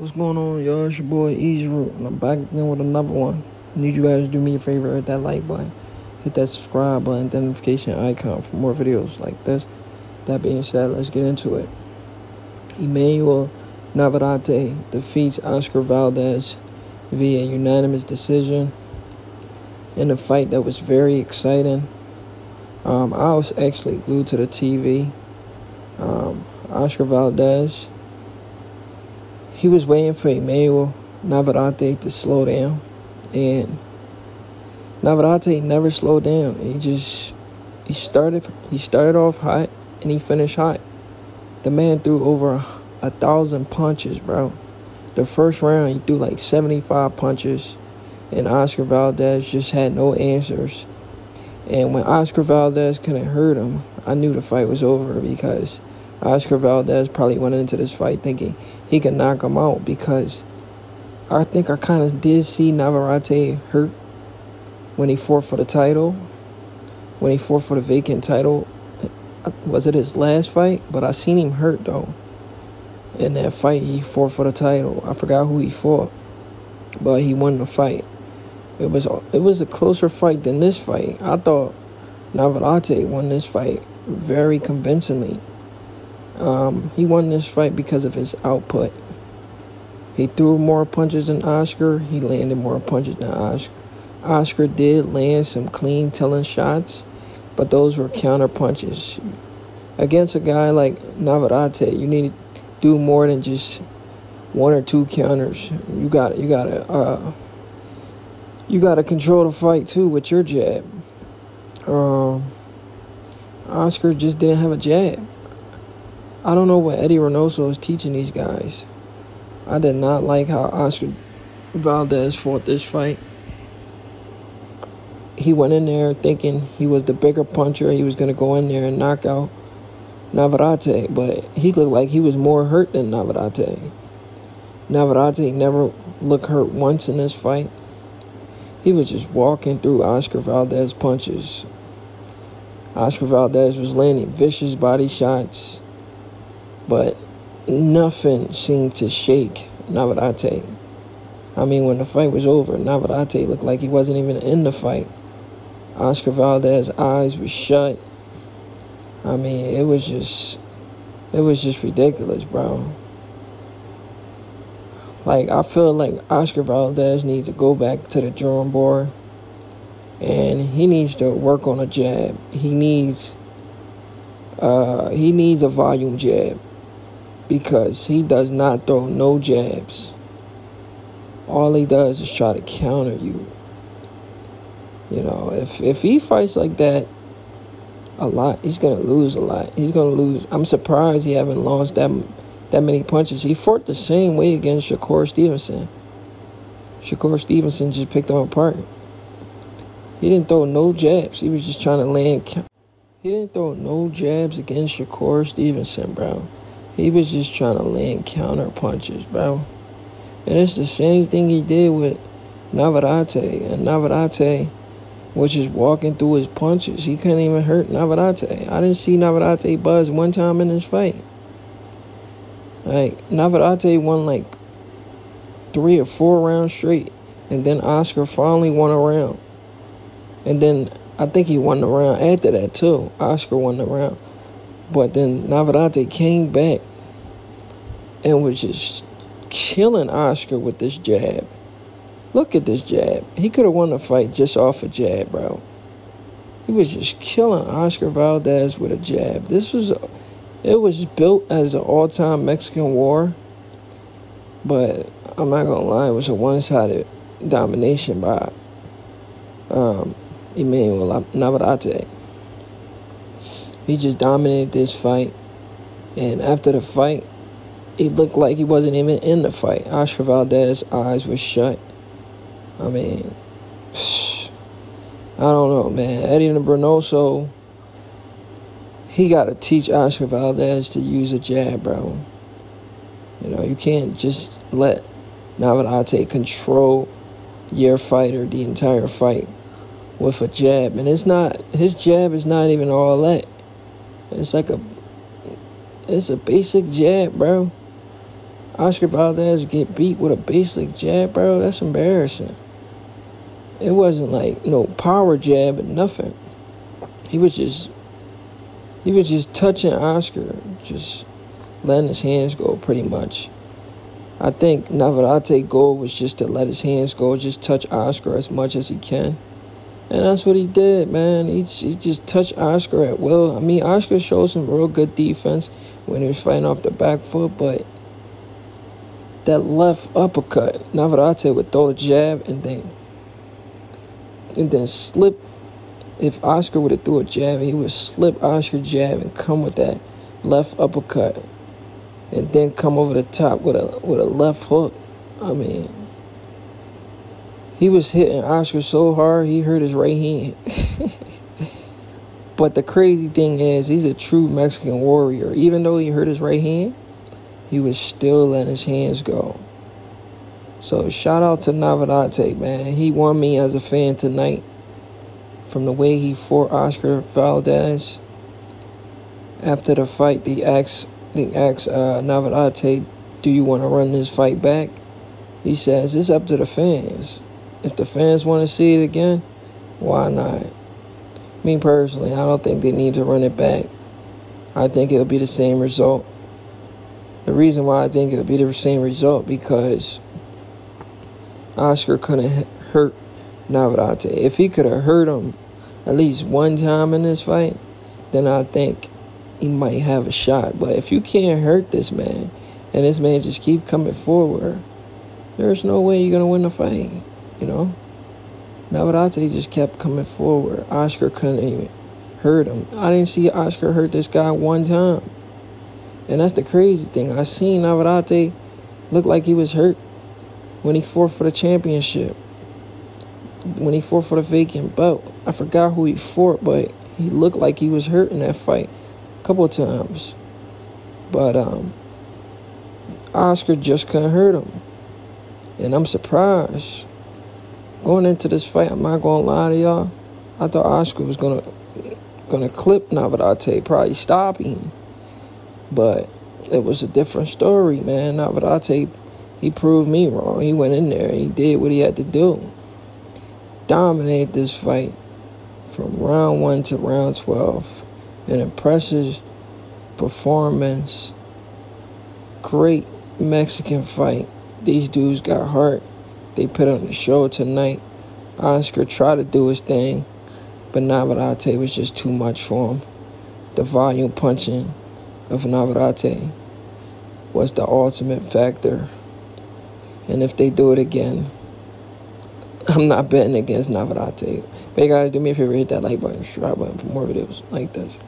What's going on, y'all? It's your boy Root, and I'm back again with another one. I need you guys to do me a favor, hit that like button, hit that subscribe button, that notification icon for more videos like this. That being said, let's get into it. Emmanuel Navarrete defeats Oscar Valdez via unanimous decision in a fight that was very exciting. Um, I was actually glued to the TV. Um, Oscar Valdez he was waiting for Emmanuel Navarrete to slow down, and Navarrete never slowed down. He just he started he started off hot and he finished hot. The man threw over a, thousand punches, bro. The first round he threw like seventy five punches, and Oscar Valdez just had no answers. And when Oscar Valdez couldn't hurt him, I knew the fight was over because Oscar Valdez probably went into this fight thinking he could knock him out because I think I kind of did see Navarrete hurt when he fought for the title. When he fought for the vacant title, was it his last fight? But I seen him hurt though. In that fight, he fought for the title. I forgot who he fought, but he won the fight. It was it was a closer fight than this fight. I thought Navarrete won this fight very convincingly. Um, he won this fight because of his output. He threw more punches than Oscar. He landed more punches than Oscar. Oscar did land some clean telling shots, but those were counter punches. Against a guy like Navarrete, you need to do more than just one or two counters. You got you got to uh, you got to control the fight too with your jab. Um, Oscar just didn't have a jab. I don't know what Eddie Reynoso is teaching these guys. I did not like how Oscar Valdez fought this fight. He went in there thinking he was the bigger puncher. He was going to go in there and knock out Navarrete, but he looked like he was more hurt than Navarrete. Navarrete never looked hurt once in this fight. He was just walking through Oscar Valdez punches. Oscar Valdez was landing vicious body shots but nothing seemed to shake Navarrete. I mean, when the fight was over, Navarrete looked like he wasn't even in the fight. Oscar Valdez's eyes were shut. I mean, it was just, it was just ridiculous, bro. Like, I feel like Oscar Valdez needs to go back to the drawing board and he needs to work on a jab. He needs, uh, he needs a volume jab because he does not throw no jabs. All he does is try to counter you. You know, if if he fights like that a lot, he's gonna lose a lot. He's gonna lose. I'm surprised he haven't lost that that many punches. He fought the same way against Shakur Stevenson. Shakur Stevenson just picked him apart. He didn't throw no jabs. He was just trying to land. He didn't throw no jabs against Shakur Stevenson, bro. He was just trying to land counter punches, bro. And it's the same thing he did with Navarrete. And Navarrete was just walking through his punches. He couldn't even hurt Navarrete. I didn't see Navarrete buzz one time in this fight. Like, Navarrete won like three or four rounds straight. And then Oscar finally won a round. And then I think he won the round after that, too. Oscar won the round. But then Navarrete came back and was just killing Oscar with this jab. Look at this jab. He could have won the fight just off a jab, bro. He was just killing Oscar Valdez with a jab. This was, a. it was built as an all-time Mexican war, but I'm not gonna lie, it was a one-sided domination by um, Emmanuel Navarrete. He just dominated this fight. And after the fight, it looked like he wasn't even in the fight. Oscar Valdez's eyes were shut. I mean, I don't know, man. Eddie Reynoso, he got to teach Oscar Valdez to use a jab, bro. You know, you can't just let Navarrete control your fighter the entire fight with a jab. And it's not, his jab is not even all that. It's like a it's a basic jab, bro. Oscar Valdez get beat with a basic jab, bro, that's embarrassing. It wasn't like no power jab and nothing. He was just he was just touching Oscar, just letting his hands go pretty much. I think Navarrete goal was just to let his hands go, just touch Oscar as much as he can. And that's what he did, man. He, he just touched Oscar at will. I mean, Oscar showed some real good defense when he was fighting off the back foot, but that left uppercut, Navarrete would throw the jab and then and then slip. If Oscar would have threw a jab, he would slip Oscar jab and come with that left uppercut and then come over the top with a with a left hook. I mean, he was hitting Oscar so hard he hurt his right hand. but the crazy thing is, he's a true Mexican warrior. Even though he hurt his right hand, he was still letting his hands go. So shout out to Navarrete, man. He won me as a fan tonight. From the way he fought Oscar Valdez. After the fight, the asked the asked uh, Navarrete, do you want to run this fight back? He says, it's up to the fans. If the fans want to see it again, why not? Me personally, I don't think they need to run it back. I think it'll be the same result. The reason why I think it'll be the same result because Oscar couldn't hurt Navarrete. If he could have hurt him at least one time in this fight, then I think he might have a shot. But if you can't hurt this man, and this man just keep coming forward, there's no way you're gonna win the fight. You know. Navarrete just kept coming forward. Oscar couldn't even hurt him. I didn't see Oscar hurt this guy one time. And that's the crazy thing. I seen Navarrete look like he was hurt when he fought for the championship. When he fought for the vacant belt. I forgot who he fought, but he looked like he was hurt in that fight a couple of times. But um, Oscar just couldn't hurt him. And I'm surprised. Going into this fight, I'm not gonna lie to y'all. I thought Oscar was gonna gonna clip Navarrete, probably stop him. But it was a different story, man. Navarrete, he proved me wrong. He went in there, and he did what he had to do. Dominated this fight from round one to round 12 an impressive performance. Great Mexican fight. These dudes got hurt. They put on the show tonight. Oscar tried to do his thing, but Navarrete was just too much for him. The volume punching of Navarrete was the ultimate factor. And if they do it again, I'm not betting against Navarrete. But hey guys, do me a favor, hit that like button, subscribe button for more videos like this.